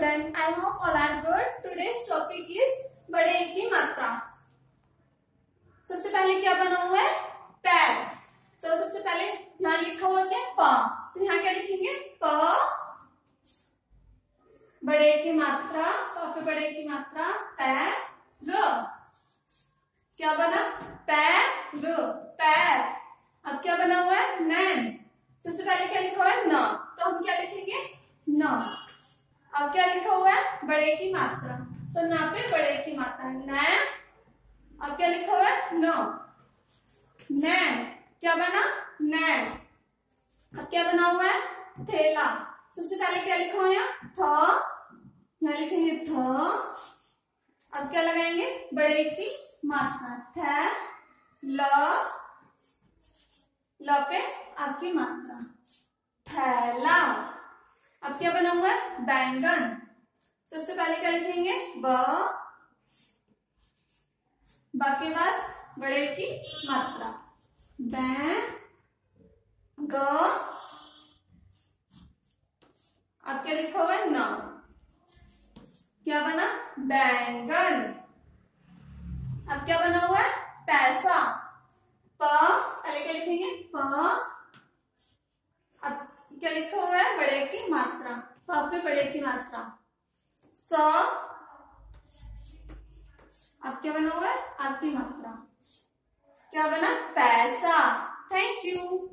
student. I hope all are good. Today's topic is बड़े की मात्रा. सबसे पहले क्या बना हुआ है? पैर. तो सबसे पहले यहाँ लिखा हुआ क्या? प. तो यहाँ क्या लिखेंगे? प. बड़े की मात्रा. प पे बड़े की मात्रा. पैर. र. क्या बना? पैर. र. पैर. अब क्या बना हुआ है? नैन. सबसे पहले क्या लिखा हुआ है? न. तो हम क्या लिखेंगे? न. अब क्या लिखा हुआ है? बड़े की मात्रा। तो ना पे बड़े की मात्रा। न अब क्या लिखा हुआ है? न। नैन। क्या बना? नैन। अब क्या बना हुआ है? थैला। सबसे पहले क्या लिखा हुआ है थ। यहाँ लिखेंगे थ। अब क्या लगाएँगे? बड़े की मात्रा। थ, ल। ल पे आपकी मात्रा। थैला। अब क्या बना हुआ है बैंगन। सबसे पहले क्या लिखेंगे? ब। ब के बाद बड़े की मात्रा। बै ग। अब क्या लिखा हुआ है? न। क्या बना? बैंगन। अब क्या बना हुआ है? पैसा। प। पहले क्या लिखेंगे? प। अब क्या लिखा हुआ है? बड़े की में प पे बड़े की मात्रा। स, अब क्या बना हुआ है? आपकी मात्रा। क्या बना? पैसा। Thank you